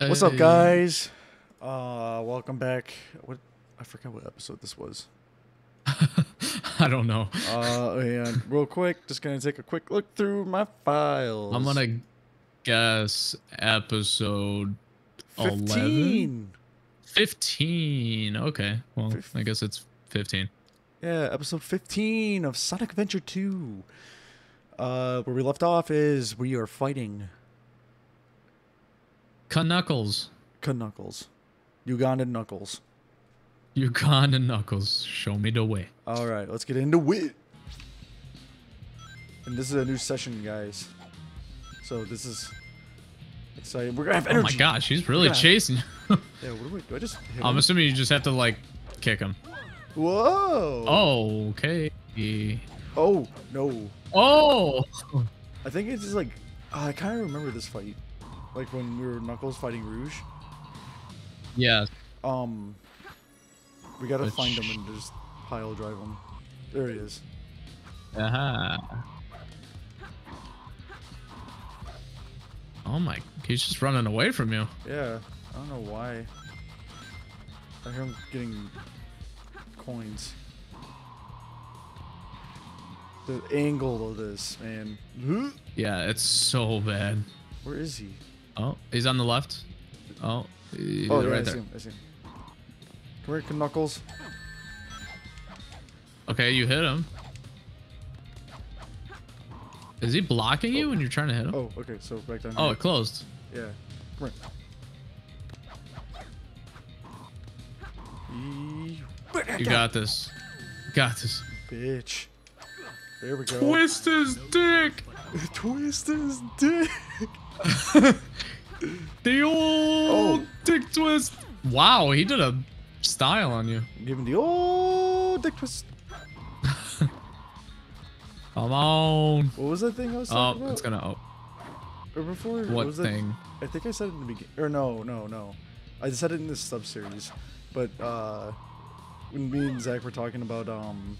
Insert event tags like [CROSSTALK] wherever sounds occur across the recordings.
What's up, guys? Uh, welcome back. What? I forgot what episode this was. [LAUGHS] I don't know. Uh, and real quick, just gonna take a quick look through my files. I'm gonna guess episode 11? fifteen. 15. Okay. Well, Fif- I guess it's 15. Yeah, episode fifteen of Sonic Adventure Two. Uh, where we left off is we are fighting Knuckles. Knuckles, Ugandan Knuckles. Uganda Knuckles. Show me the way. All right, let's get into it. And this is a new session, guys. So this is exciting. We're gonna have energy. Oh my gosh, he's really Yeah. chasing. [LAUGHS] Yeah, what do we do? I just hit I'm him? assuming you just have to, like, kick him. Whoa. Oh, okay. Oh no. Oh! I think it's just like I kind of remember this fight, like when we were Knuckles fighting Rouge. Yeah. Um, we gotta Which- find him and just pile drive him. There he is. Uh-huh. Oh my, he's just running away from you. Yeah, I don't know why. I hear him getting coins. The angle of this, man. Yeah, it's so bad. Where is he? Oh, he's on the left. Oh, he's Oh, yeah, I right see there. him. I see him. Come here, Knuckles. Okay, you hit him. Is he blocking you oh. when you're trying to hit him? Oh, okay. So back down. Oh, here. it closed. Yeah. Come here. You got this. Got this. Bitch. There we go. Twist his dick. [LAUGHS] Twist his dick. [LAUGHS] The old Oh. dick twist. Wow, he did a style on you. Give him the old dick twist. [LAUGHS] Come on. What was that thing I was Oh, talking about? it's gonna. Oh, Or before? what was that- thing? I think I said it in the beginning. Or no, no, no. I said it in this sub series. But uh, when me and Zach were talking about um,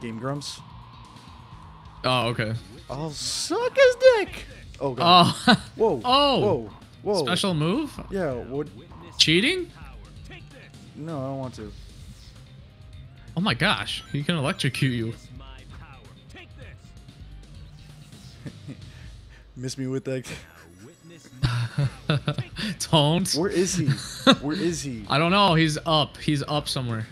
Game Grumps, Oh, okay. I'll suck his dick. Oh god. Oh, Whoa. [LAUGHS] oh. Whoa. Whoa. special move? Yeah. What? Cheating? No, I don't want to. Oh my gosh, he can electrocute you. [LAUGHS] Miss me with that. [LAUGHS] Don't. Where is he? Where is he? I don't know. He's up. He's up somewhere.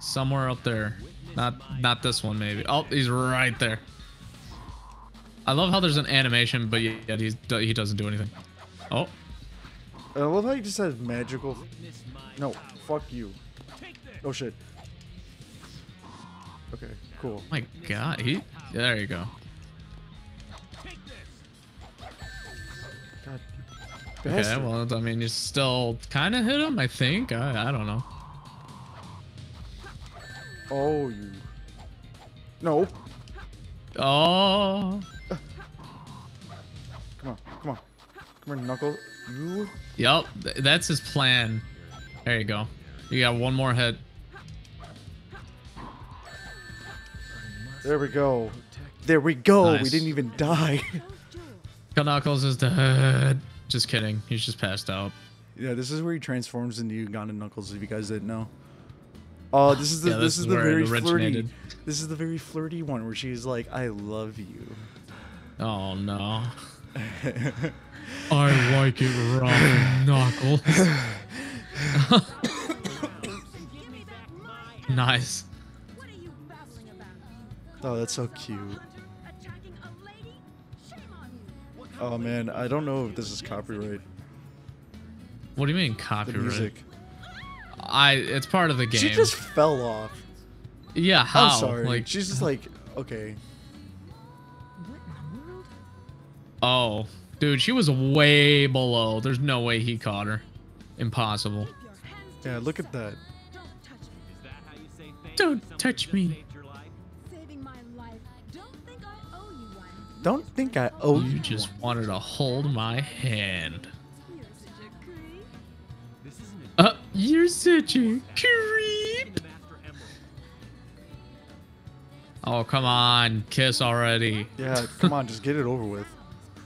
Somewhere up there. Not not this one maybe. Oh, he's right there. I love how there's an animation, but yet he's he doesn't do anything. Oh, I love how he just has magical. No, fuck you. Oh shit. Okay, cool. my god. He there you go. God. Okay, well, I mean, you still kind of hit him, I think. I, I don't know. Oh, you. No. Oh, Come on, come on. Come here, Knuckles. You. yep, that's his plan. There you go. You got one more hit. There we go. There we go. We didn't even die. [LAUGHS] Knuckles is dead. Just kidding. He's just passed out. yeah, this is where he transforms into Ugandan Knuckles. If you guys didn't know. Oh, this is the Yeah, this, this is is the where it very flirty. originated. This is the very flirty one where she's like, "I love you." Oh no. [LAUGHS] I like it rough, Knuckles. nice. What are you babbling about? Oh, that's so cute. Attacking a lady? Shame on you. Oh man, I don't know if this is copyright. What do you mean The copyright? music. I. It's part of the game. She just fell off. yeah. How? I'm sorry. Like. She's just like, okay. Oh, dude, she was way below. There's no way he caught her. Impossible. Keep your hands Yeah, look at that. Don't touch me. Don't touch me. Saving my life. Don't think I owe you one. Don't think I owe You you just wanted to hold my hand. You're such a creep. Oh, come on. Kiss already. Yeah, come on, just get it over with.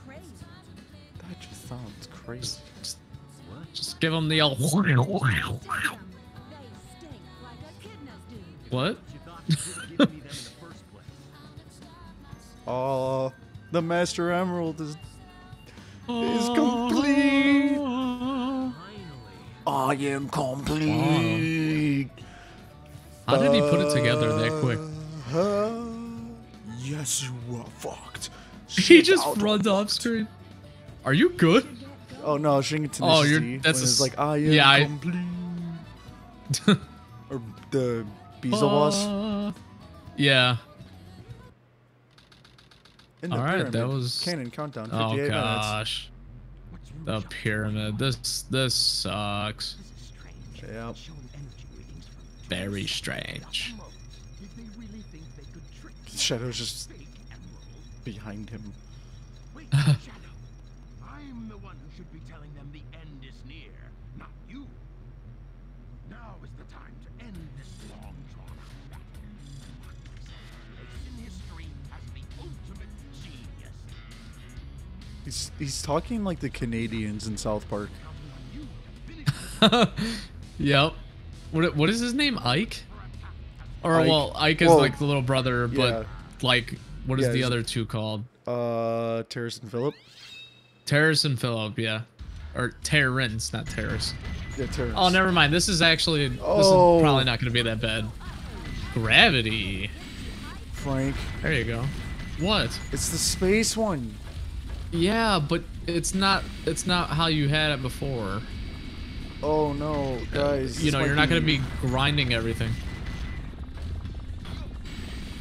That just sounds crazy. Just, just give him the old. They stink like echidnas do. What? [LAUGHS] Oh, the Master Emerald is is complete. I am complete. How did he put it together that quick? Uh, yes, you are fucked. [LAUGHS] He just runs off screen. Are you good? Oh no, Shington Oh, you're- that's a it's like I am yeah, I- complete. [LAUGHS] or the Beelzebub Uh, yeah. in the all right, that pyramid. was- cannon countdown. 58 Oh minutes. Gosh. The pyramid. This this sucks. Yep. Very strange. Shadow's just behind him. Shadow. [LAUGHS] [LAUGHS] I'm the one who should be He's he's talking like the Canadians in South Park. [LAUGHS] yep. What what is his name? Ike? Or Ike. well, Ike is Well, like the little brother, but yeah. like what is Yeah, the other two called? Uh, Terrace and Philip. Terrace and Philip, yeah. Or Terrence, not Terrace. Yeah, Terrace. Oh, never mind. This is actually this Oh. is probably not going to be that bad. Gravity. Frank. There you go. What? It's the space one. Yeah, but it's not it's not how you had it before. Oh no, guys. you know, you're not going to be grinding everything.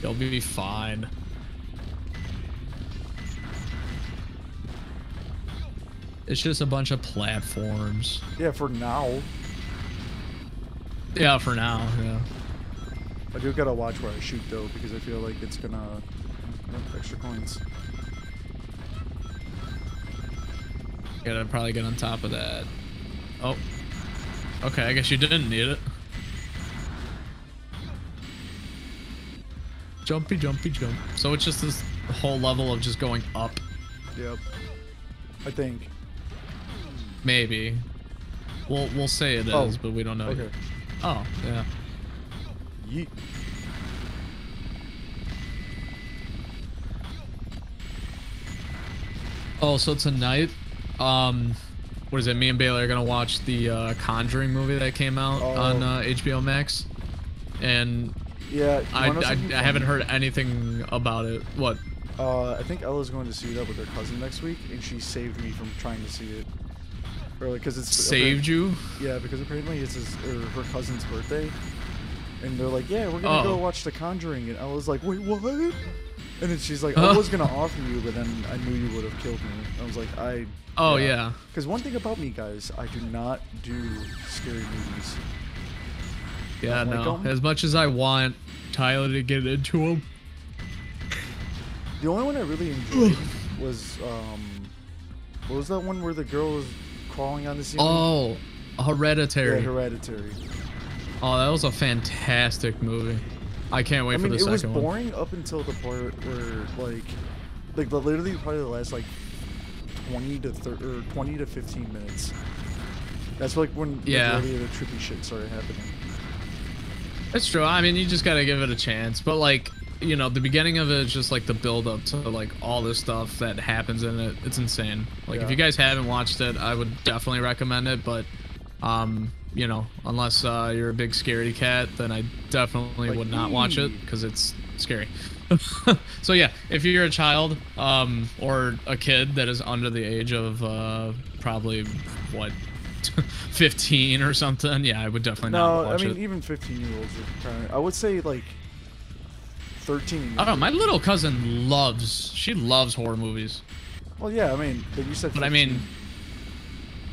You'll be fine. It's just a bunch of platforms. Yeah, for now. Yeah, for now. Yeah. I do gotta watch where I shoot though, because I feel like it's gonna extra coins. Gotta probably get on top of that. Oh. Okay, I guess you didn't need it. Jumpy, jumpy, jump. So it's just this whole level of just going up. Yep. I think. Maybe. We'll we'll say it is, Oh, but we don't know. Okay. Oh, yeah. Yeet. Oh, so tonight, um, what is it? Me and Bailey are gonna watch the uh, Conjuring movie that came out Oh. on uh, HBO Max, and Yeah. I, I, I haven't heard anything about it. What? Uh, I think Ella's going to see that with her cousin next week, and she saved me from trying to see it. Or because it's Saved you? Yeah, because apparently it's his her cousin's birthday, and they're like, "Yeah, we're gonna go Oh. watch The Conjuring," and Ella's like, "Wait, what?" And then she's like, "I was gonna offer you, but then I knew you would have killed me." I was like, "I." Oh yeah. Because one thing about me, guys, I do not do scary movies. Yeah, Don't like As much as I want Tyler to get into them, The only one I really enjoyed was um, what was that one where the girl was crawling on the ceiling? oh, yeah, Hereditary. Hereditary. oh, that was a fantastic movie. I can't wait I mean, for it the was second one. boring up until the part where like, like literally probably the last like twenty to thir- or twenty to fifteen minutes. That's like when Yeah. majority of the trippy shit started happening. That's true. I mean, you just gotta give it a chance. But like, you know, the beginning of it is just like the build up to like all this stuff that happens in it. It's insane. Like, Yeah. if you guys haven't watched it, I would definitely recommend it. But, um, you know, unless uh, you're a big scaredy cat, then I definitely Like would not watch it because it's scary. [LAUGHS] so yeah, if you're a child um, or a kid that is under the age of uh, probably what [LAUGHS] 15 or something, yeah, I would definitely not No, I mean it. even fifteen year olds are kind of. I would say like thirteen. I don't know. My little cousin loves. She loves horror movies. Well, yeah, I mean, but you said. But I mean,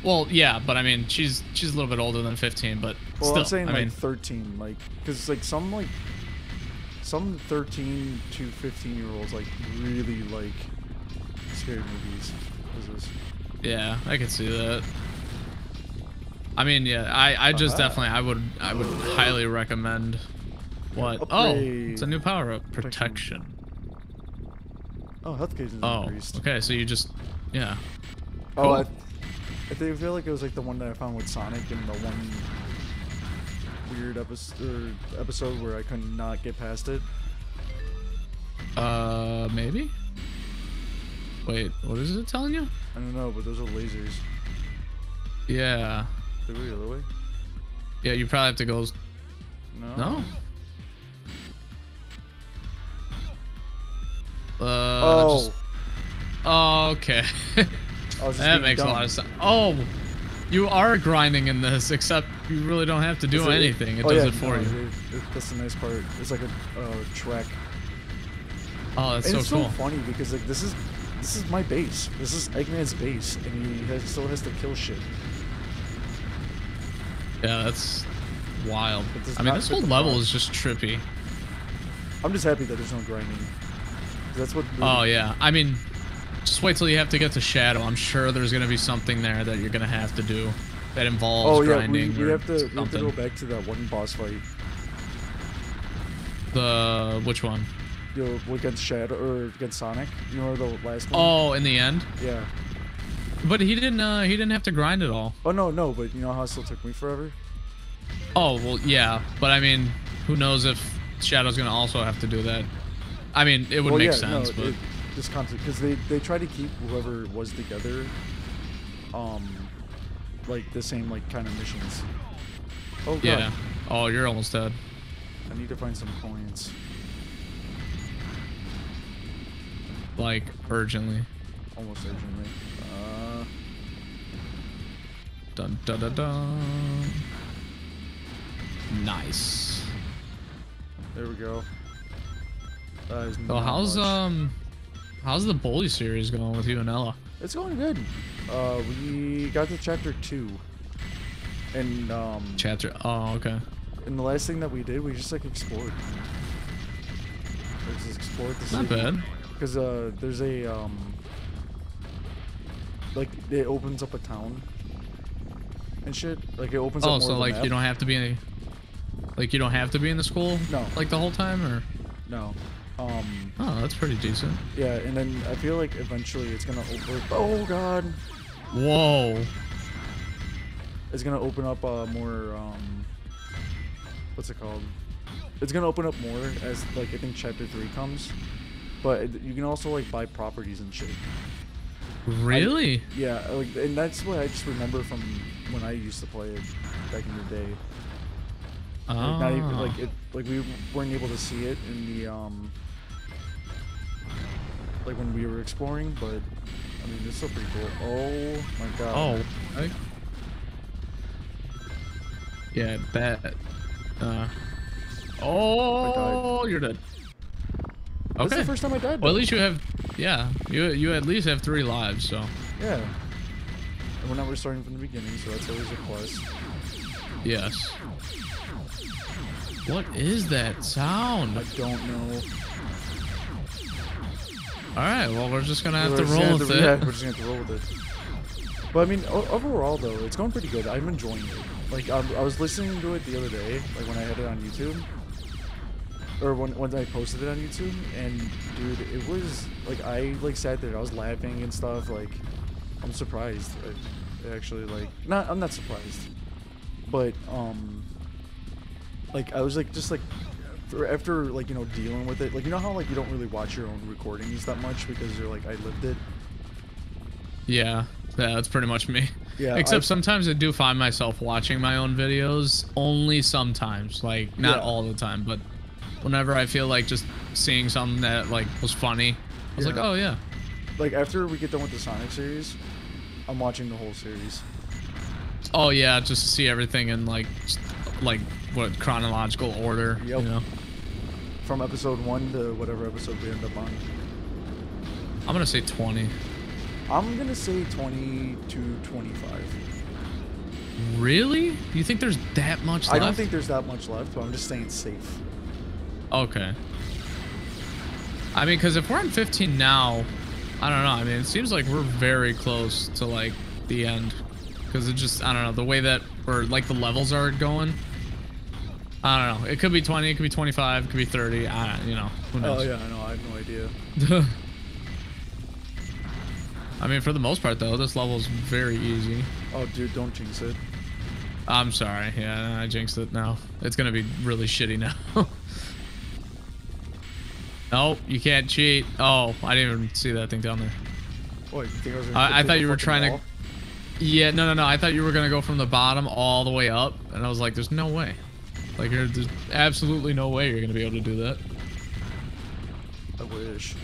well, yeah. But I mean, she's she's a little bit older than 15. But Well, still, I'm saying I like mean, 13, like, because like some like some 13 to 15 year olds like really like scary movies. This? yeah, I can see that. I mean, yeah. I I just Uh-huh. definitely I would I would highly recommend What? Oh, it's a new power up. Protection. Protection. Oh, health gauge is Oh, increased. okay. So you just, yeah. Oh, I, Cool. I think I feel like it was like the one that I found with Sonic and the one weird episode episode where I could not get past it. Uh, maybe. Wait, what is it telling you? I don't know, but those are lasers. Yeah. Did we go the other way? Yeah, you probably have to go. No. No. Uh, Oh, just- oh, okay. [LAUGHS] I was just that makes a lot of sense. Oh, you are grinding in this, except you really don't have to do it- anything. It oh, does yeah, it for no, you. it- it- that's the nice part. It's like a uh, track, Oh, that's and so it's cool. so funny because like this is this is my base. This is Eggman's base, and he has, still has to kill shit. Yeah, that's wild. I mean, this whole level plot. is just trippy. I'm just happy that there's no grinding. That's what. Really, Oh yeah, I mean, just wait till you have to get to Shadow. I'm sure there's gonna be something there that you're gonna have to do that involves Oh yeah, we, grinding we or have to we have to go back to that one boss fight. The which one? You know, against Shadow or against Sonic. You know the last one. Oh, in the end. Yeah. But he didn't. Uh, he didn't have to grind at all. Oh no, no, but you know how it still took me forever. Oh well, yeah. But I mean, who knows if Shadow's gonna also have to do that? I mean, it would well, make yeah, sense, no, but it, just concept because they they try to keep whoever was together, um, like the same like kind of missions. Oh god. yeah. Oh, you're almost dead. I need to find some coins. Like urgently. Almost urgently. Uh, Dun dun dun dun. Nice. there we go. That is So not how's much. um, how's the bully series going with you and Ella? It's going good. Uh, we got to chapter two, and um, Chapter. Oh, okay. and the last thing that we did, we just like explored. We just explored the Not city. bad. Because uh, there's a um, like it opens up a town and shit. Like it opens up Oh, so like you don't have to be any. like you don't have to be in the school. No. Like the whole time, or no. Um, oh, that's pretty decent. yeah, and then I feel like eventually it's gonna open. Oh god, Whoa. it's gonna open up uh, more. Um, what's it called? It's gonna open up more as like I think chapter three comes. But it- you can also like buy properties and shit. Really? Yeah, like, and that's what I just remember from when I used to play it back in the day. oh. Like, not even like it, like we weren't able to see it in the um, like when we were exploring, but I mean it's still pretty cool. Oh my god. Oh. I- Yeah, that. Uh. Oh, you're dead. This Okay. is the first time I died. Well, at least you have. Yeah, you you at least have three lives. So. Yeah. And we're not restarting from the beginning, so that's always a plus. Yes. What is that sound? I don't know. All right. Well, we're just gonna have We're to roll with to- Yeah, it. we're just gonna have to roll with it. But I mean, overall though, it's going pretty good. I'm enjoying it. Like um, I was listening to it the other day, like when I had it on YouTube, or when when I posted it on YouTube, and dude, it was like I like sat there, I was laughing and stuff. Like I'm surprised. I, actually, like not I'm not surprised, but um, like I was like just like for after like you know dealing with it, like you know how like you don't really watch your own recordings that much because you're like I lived it. Yeah. Yeah, that's pretty much me. Yeah, Except I- sometimes I do find myself watching my own videos. Only sometimes, like not Yeah. all the time, but whenever I feel like just seeing something that like was funny, I was like, oh yeah. Like after we get done with the Sonic series, I'm watching the whole series. Oh yeah, just to see everything in like, like what chronological order. Yep. You know. From episode one to whatever episode we end up on. I'm gonna say 20. I'm gonna say 20 to 25. Really? You think there's that much left? I don't think there's that much left, but I'm just staying safe. Okay. I mean, because if we're on 15 now, I don't know. I mean, it seems like we're very close to like the end. Because it just, I don't know, the way that, or like the levels are going. I don't know. It could be 20. It could be 25. It could be 30. I don't, you know. Who oh, knows? Oh yeah, I know. I have no idea. [LAUGHS] I mean, for the most part, though, this level is very easy. Oh dude, don't jinx it. I'm sorry. Yeah, I jinxed it now. It's gonna be really shitty now. [LAUGHS] no, you can't cheat. Oh, I didn't even see that thing down there. Think I I, I thought you were trying to. Yeah, no, no, no. I thought you were gonna go from the bottom all the way up, and I was like, "There's no way. Like, there's absolutely no way you're gonna be able to do that." I wish.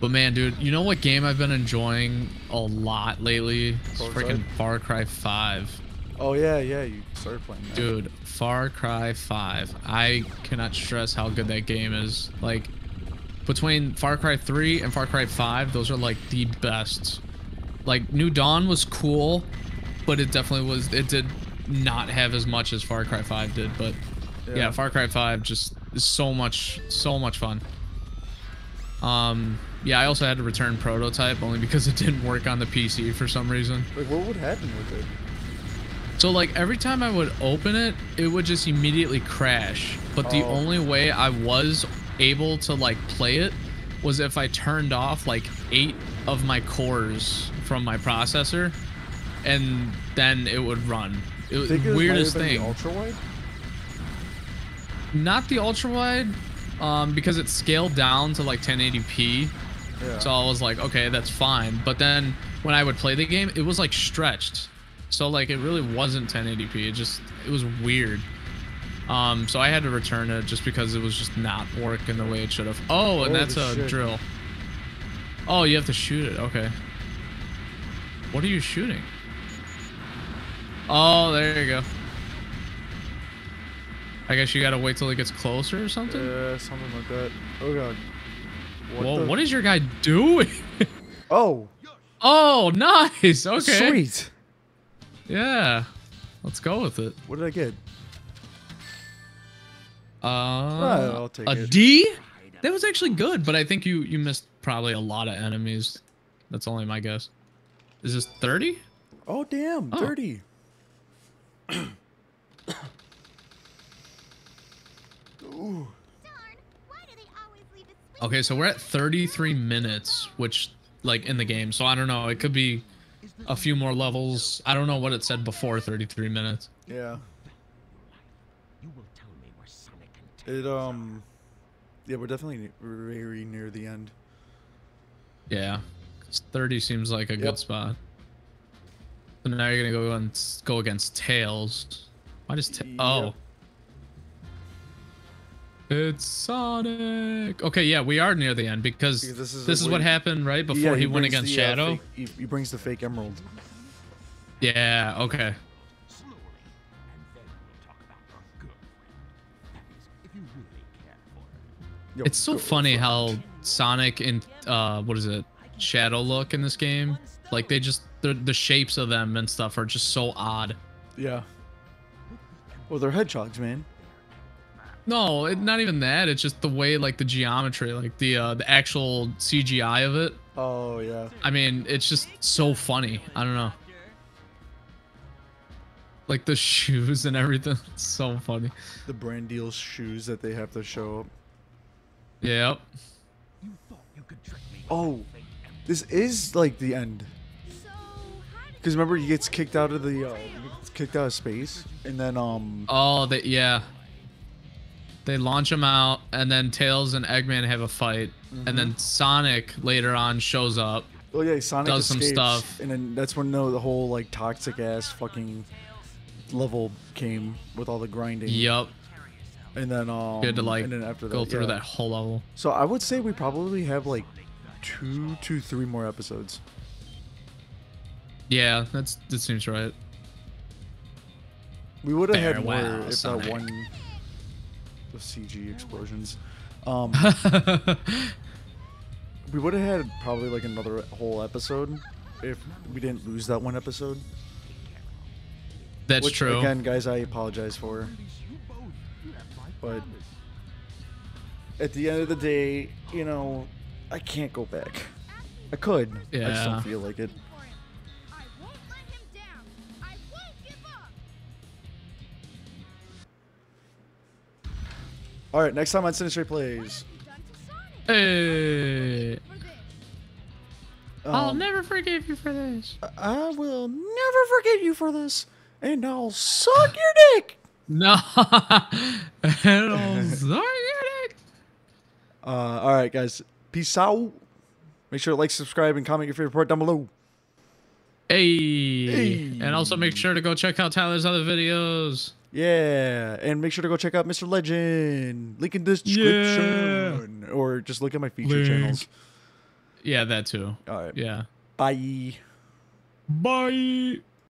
But man, dude, you know what game I've been enjoying a lot lately? It's freaking Far Cry 5. Oh yeah, yeah. You started playing that. Dude, Far Cry 5. I cannot stress how good that game is. Like, between Far Cry 3 and Far Cry 5, those are like the best. Like, New Dawn was cool, but it definitely was, it did not have as much as Far Cry 5 did. But yeah, Yeah. Far Cry 5 just is so much, so much fun. Um, yeah, I also had to return Prototype only because it didn't work on the PC for some reason. Like, what would happen with it? So like every time I would open it, it would just immediately crash. But the Oh. only way I was able to like play it was if I turned off like eight of my cores from my processor, and then it would run. It Think it weirdest might have been thing. Ultra wide. Not the ultra wide, um, because it's scaled down to like 1080p. Yeah. So I was like, okay, that's fine. But then when I would play the game, it was like stretched. So like it really wasn't 1080p. It just it was weird. Um, so I had to return it just because it was just not working the way it should have. Oh, and Holy that's a shit. drill. Oh, you have to shoot it. Okay. What are you shooting? Oh, there you go. I guess you gotta wait till it gets closer or something? Yeah, something like that. Oh god. What Whoa, what is your guy doing? [LAUGHS] oh. Oh, nice. Okay. Sweet. Yeah. Let's go with it. What did I get? Uh, right, I'll take a it. D? That was actually good, but I think you, you missed probably a lot of enemies. That's only my guess. Is this 30? Oh, damn. Oh. 30. Okay, so we're at 33 minutes, which like in the game. So I don't know. It could be a few more levels. I don't know what it said before 33 minutes. Yeah. You will tell me where Sonic It um. Yeah, we're definitely very near the end. Yeah, 30 seems like a Yep. good spot. So now you're gonna go and go against Tails. Why does Yep. oh? It's Sonic. Okay, yeah, we are near the end because Because this this is, is what happened right before Yeah, he, went against the, uh, Shadow. fake- he, he brings the fake emerald. Yeah. Okay. slowly, and then we'll talk about your good friend. That is, if you really care for her. Yo, It's so funny how. Sonic and uh, what is it? Shadow look in this game. Like they just the the shapes of them and stuff are just so odd. Yeah. Well, they're hedgehogs, man. No, it, not even that. It's just the way like the geometry, like the uh, the actual CGI of it. Oh yeah. I mean, it's just so funny. I don't know. Like the [LAUGHS] shoes and everything. [LAUGHS] It's so funny. The brand deal shoes that they have to show up. Yep. You thought you could trick me. Oh, this is like the end. So, how did Because remember, he gets kicked out of the, uh, kicked out of space, and then um, Oh, they yeah. They launch him out, and then Tails and Eggman have a fight, and then Sonic later on shows up. oh yeah, Sonic does some escapes, stuff. and then that's when the, the whole like toxic ass fucking level came with all the grinding. Yup. And then um, You had to like and then after go that, through yeah. that whole level. So I would say we probably have like two to three more episodes. Yeah, that's that seems right. We would have had more Farewell, if that one the CG explosions. Um, [LAUGHS] we would have had probably like another whole episode if we didn't lose that one episode. That's which true. again, guys, I apologize for. But at the end of the day, you know, I can't go back. I could. Yeah. I just don't feel like it. All right, next time on Sinistre Plays. Done to Sonic Hey. this. I'll um, never forgive you for this. I will never forgive you for this, and I'll suck your dick. [LAUGHS] No. And I'll [LAUGHS] suck your dick. Uh, all right, guys. Peace out. Make sure to like, subscribe, and comment your favorite part down below. Hey. Hey. And also make sure to go check out Tyler's other videos. Yeah, and make sure to go check out Mr. Legend. Link in the description, or just look at my feature Link. channels. Yeah, that too. All right. Yeah. Bye. Bye.